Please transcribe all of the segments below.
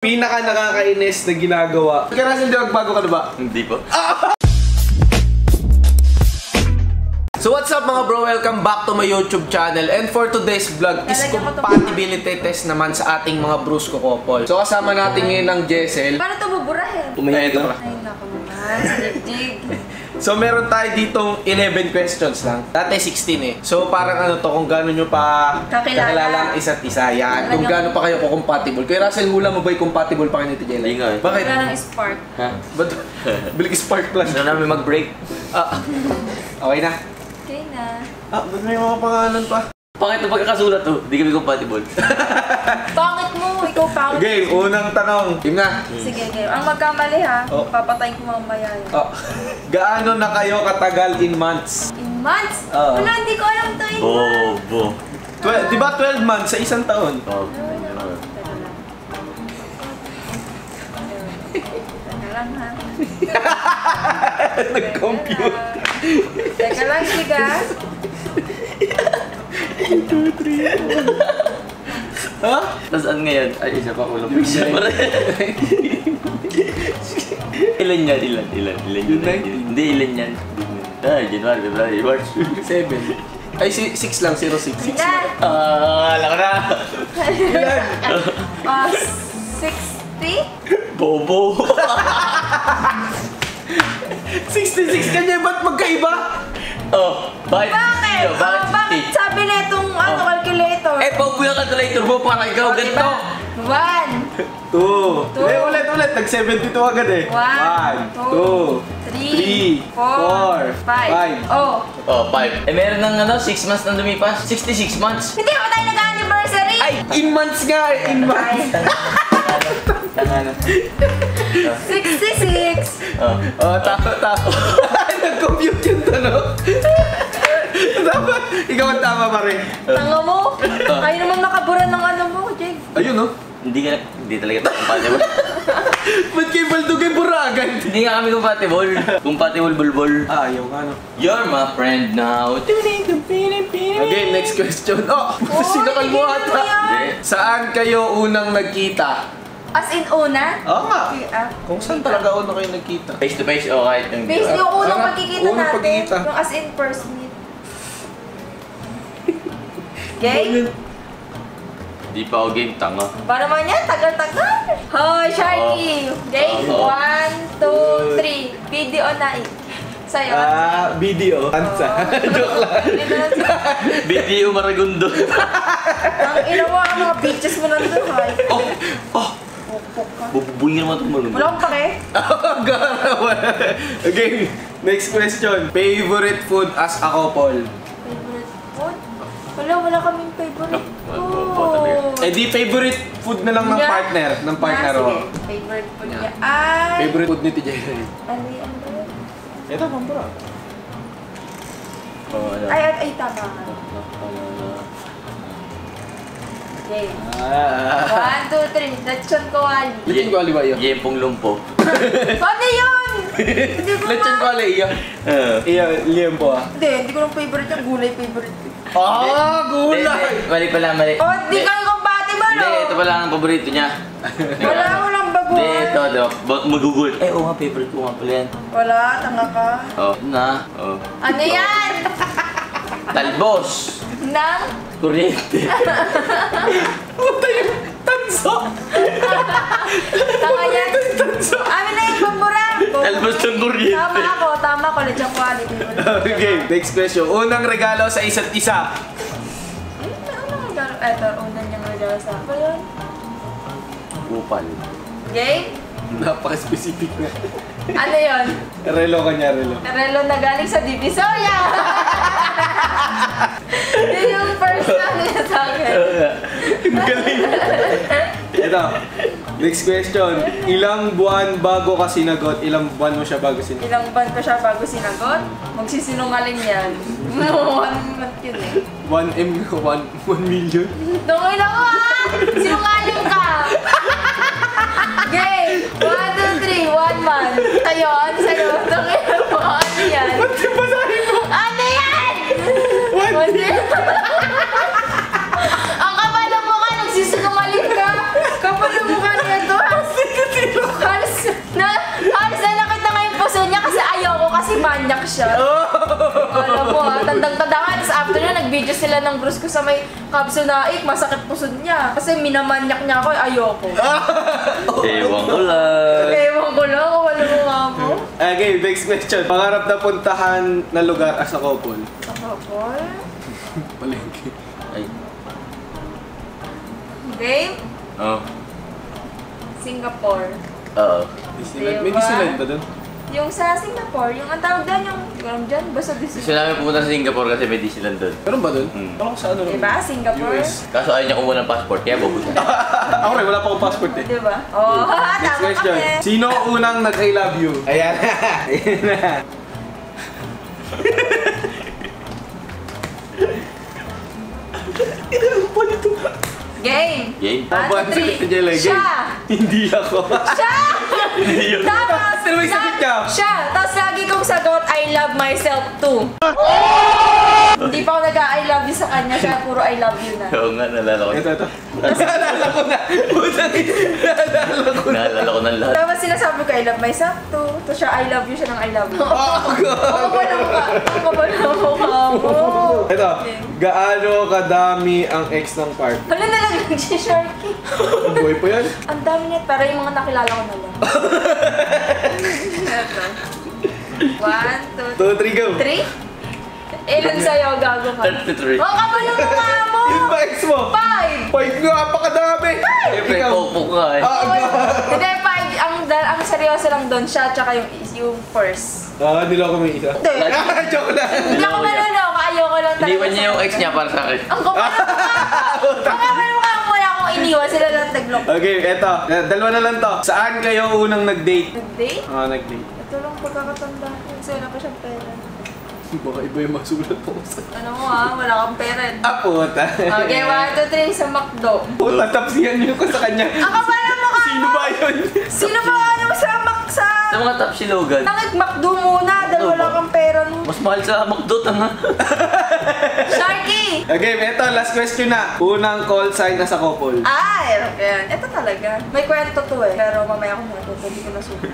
Pinaka nakakainis na ginagawa. Kaya Russell, di bago ka na ba? Hindi po. So what's up mga bro? Welcome back to my YouTube channel. And for today's vlog is compatibility test naman sa ating mga Brusco couple. So kasama natin ngayon ang Jessel. Paano ito buburahin? Tumingin ka. Ay, naku naman. Jig-jig. So meron tayo ditong 11 questions lang. Dati 16 eh. So parang ano to, kung gano'n nyo pa Kakilala. ang isa't isa. Yan. Kung gano'n pa kayo compatible. Kaya Russell, hula mo ba'y compatible pa kayo ni Tijela? Hindi nga eh. Bakit? Wala ng spark. Ha? Ba't? Bilik spark plus. Gusto namin mag-break. Ah, okay na. Okay na. Ah, ba't may mga pangalan pa? Pangit ang pagkakasulat to. Hindi kami compatible. Pangit. Game, unang tanong. Game na. Sige, game. Ang magkamali ha. Oh. Papatayin ko mamaya yun. Oh. Gaano na kayo katagal in months? In months? Oo. Wala, hindi ko alam to in months. Bobo. Twe- di ba 12 months sa isang taon? Oh. Lang. Teka lang ha. Nag-compute. Teka lang, siga. Ha? Tapos ano ngayon? Ay, isa pa ulo. Isa pa rin. ilan yan? Ilan? Ilan? Ilan yun. Hindi, ilan yan? Ah, January, February, March. 7. Ay, 6 lang, 06. 6 Ilan? Ah, alam ko na. Ilan? Ah, 60? Bobo. 66 ka niya, ba't magkaiba? oh, bakit? Bakit? Sino? Bakit? Ah, bakit yung calculator mo para ikaw Oh, ganito. One, 2. Two. Eh, ulit, ulit. Nag-72 agad eh. one, 1, 2, three, 3, four, 4, five. 5. Oh. Oh, five. Eh, meron ng ano, 6 months na lumipas. 66 months. Hindi ako tayo nag-anniversary! Ay, in months nga eh, in months. Tanga na. 66! Oh. Oh, tama, tama. Nag-compute. Dapat, ikaw ang tama pa rin. Tanga mo! Ayaw naman nakabura ng ano mo, Jake. Ayun oh. Hindi ka hindi talaga compatible. Ba't kay Baldo kay Buragan? hindi nga kami compatible. Compatible bulbul. Ah, ayaw nga no. You're my friend now. Okay, next question. Oh, Oy, sinakal mo ata. Saan kayo unang nagkita? As in una? Oo nga. Ah, Kung saan talaga una kayo nagkita? Face to face o kahit yung Based yung unang Ah, pagkikita unang natin. pagkikita. Yung as in first Okay? Di pa ako game tanga. Ba naman yan? Tagal-tagal. Hoy, Sharky! Okay? Oo. One, two, three. Video na eh. Sa'yo. Ah, video. Ansa. Joke lang. Dito na Maragundo. Ang inawa ang mga bitches mo nandun, hay. oh, oh. Pukpuk ka. Bububuyin naman itong Wala Maragundo. akong pake. Garawan. Okay, next question. Favorite food as a couple? Food? Wala, wala kaming favorite Ah, talaga. Eh di favorite food na lang ng Yeah. partner. Ng partner Ah, oh. sige. Favorite food niya. Ay! Favorite food ni TJ. Ano yan? Ito, pampura. Oh, ano. Ay, ay, ay, tama ka. Okay. Ah. One, two, three. Lechon kawali. Lechon ko aliwa yun. Yempong lumpo. Ano yun? Hindi ko Lechon ko ma- aliwa. Uh, Iya, liyan po ah. Hindi, hindi ko lang favorite yung gulay favorite. ko. Ah, gulay! Mali pala, mali. Oh, di kayo compatible, Hindi, oh. ito pala ang paborito niya. Wala ko lang bago. Hindi, ito, ito. Ba't magugul? Eh, oo nga, favorite ko nga pala yan. Wala, tanga ka. Oh, na. Oh. Ano yan? Talbos. Nang? Kuryente. Puta yung tanso! Tanga yan. Amin na yung pambura. Talbos ng kuryente. Tama ako, tama ko. Lechon kawali. Okay, next question. Unang regalo sa isa't isa. Hmm, ano regalo? Eto, unang niyang regalo sa akin. Ba yun? Upal. Okay? Napaka-specific na. Ano yun? Relo ka niya, relo. Relo na galing sa Divisoria. Yun yung first na niya sa akin. Galing. Ito. Next question. Ilang buwan bago ka sinagot? Ilang buwan mo siya bago sinagot? Ilang buwan ko siya bago sinagot? Magsisinungaling yan. One month yun eh. 1 M, 1, 1 million? Tungin ako ah! Sinungaling ka! Game! One, two, three, one month. Sa'yo, ano sa'yo? Tungin mo, ano yan? Ba't di ba sabi mo? Ano yan? One Ano nag-video sila ng Bruce ko sa may kapso na ik, masakit pusod niya. Kasi minamanyak niya ako, ayoko. Ewan ko lang. Ewan ko lang ano mo nga mo. Okay, next question. Pangarap na puntahan na lugar as a couple. Kapol? Palengke. Ay. Game? Oh. Singapore. Oo. Disneyland. May? Disneyland ba doon? Yung sa Singapore, yung ang tawag doon, yung, yung dyan, basta Gusto Disney. namin pumunta sa Singapore kasi may Disneyland doon. Meron ba doon? Hmm. Parang sa ano? Diba? Singapore? US. Kaso ayaw niya kumuha ng passport, kaya pupunta. Ako rin, wala pa akong passport eh. Diba? Oh, Next tama question. kami. Sino unang nag-I love you? Ayan. Ayan na. Game! Game. Two, three. sagot niya lang, game. Siya! Hindi ako. Siya! Tapos, Sino may sagot niya? Siya! Tapos lagi kong sagot, I love myself too. Hindi pa ako nag-I love you sa kanya, siya puro I love you na. Oo nga, naalala ko. Ito, ito. Naalala ko na. Puta, naalala ko na. Naalala ko ng lahat. Tapos sinasabi ko, I love myself too. Tapos siya, I love you siya ng I love you. Oh, God. Ang kapal ng mukha. Ang kapal ng mukha. Ito, gaano kadami ang ex ng partner? Hala na lang si Sharky. Ang buhay po yan. Ang dami niya, pero yung mga nakilala ko na lang. Ito. One, two, Two, three, go. three. Ilan sa'yo, gago ka? 33. Ang kapal ng mukha mo! Yung ba ex mo? Five! Five nga, napakadami. Siyempre, Ikaw. popo ka eh. Ah, Hindi, five. Ang, ang seryoso lang doon siya, tsaka yung, yung first. Ah, niloko mo yung isa. Hindi. Ah, joke lang. Hindi ako manunok, ayoko lang talaga. Iniwan niya yung ex niya para sa akin. Ang kapal ng mukha mo, wala akong iniwan, sila lang naglok. Okay, eto. Eh, Dalawa na lang to. Saan kayo unang nag-date? Nag-date? Ah, nag-date. Ito lang pagkakatanda ko. Kasi wala pa siyang pera. Baka iba yung masulat po sa... Ano mo ah, wala kang pera. Ah, puta. Okay, one, two, three, sa McDo. Puta, tapsihan niyo ko sa kanya. Ang kapal ng mukha Sino mo! ba yun? Sino ba ano sa Mac sa... Mga top si Logan. Tangit McDo muna, dahil wala kang pera mo. Mas mahal sa McDo, tanga. Sharky! Okay, eto, last question na. Unang call sign na sa couple. Ay, okay. Ito talaga. May kwento to eh. Pero mamaya ko muna ito. Hindi ko na sulit.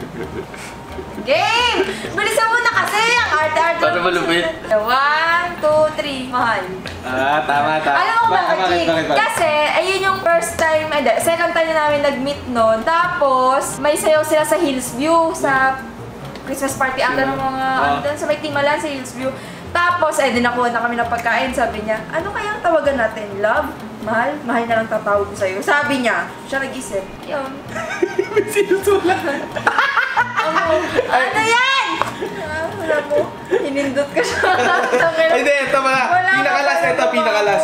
Game! Bilisan mo na kasi! Ang arte-arte. Para malupit. One, two, three. Mahal. Ah, tama, tama. Alam mo ba, bakit? Kasi, ayun yung first time, eh, di, second time na namin nag-meet noon. Tapos, may sayaw sila sa Hillsview, sa Christmas party ata ng mga, Ah. ano dun, sa may Timalan, sa Hillsview. Tapos, eh, dinakuha na kami ng pagkain. Sabi niya, ano kayang tawagan natin? Love? Mahal? Mahal na lang tatawag ko sa'yo. Sabi niya, siya nag-isip. Yun. Sinusulat. Ano, ano yan? Ah, wala mo. Hinindot ka siya. Hindi, ito mga. Pinakalas, ka, ito, pinakalas.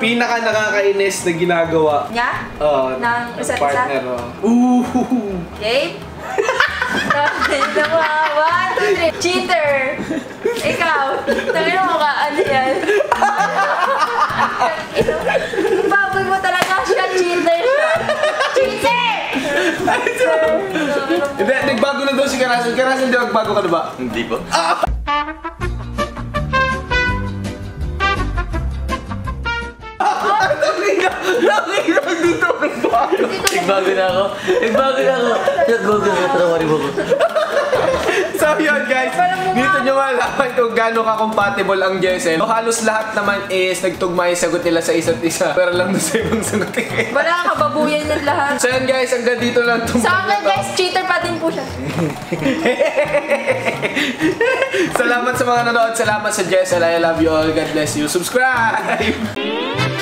Pinaka nakakainis na ginagawa. Niya? Oh, Ng isa't isa? partner, oh. Ooh. Okay? One, two, three. Cheater! Ikaw, tangin mo ka, ano yan? Baboy mo talaga siya, cheater siya. Cheater! Hindi, nagbago na daw si Karasan. Karasan, di magbago ka na ba? Hindi pa. Nakikita Nagbago na ako. Nagbago na ako. Nagbago na ako. Mo ko. So yun guys, dito nyo malaman kung gaano ka-compatible ang Jessel. So, halos lahat naman is nagtugma yung sagot nila sa isa't isa. Pero lang doon sa ibang sagot eh. Wala kang kababuyan yan lahat. So yun guys, hanggang dito lang itong Sa akin guys, cheater pa din po siya. Salamat sa mga nanood. Salamat sa Jessel. I love you all. God bless you. Subscribe!